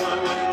someone